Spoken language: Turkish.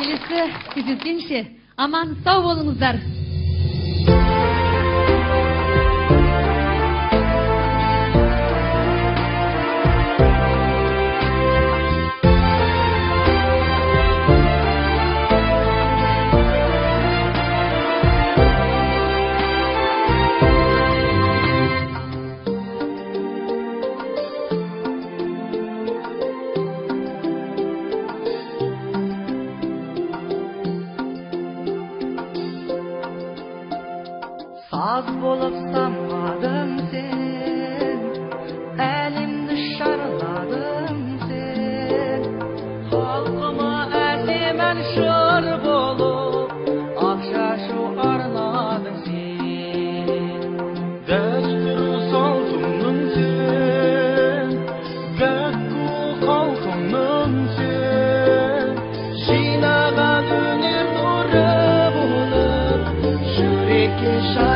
келесі кездескенше аман сау болыңыздар Az bulup sanmadım sen Elimde şarladım sen Halkıma erdemen şar bulup Akşa ah şu arladın sen Desturu saltımın sen Gakku halkımın sen Şinaga dönüp durup olur Şürek yaşar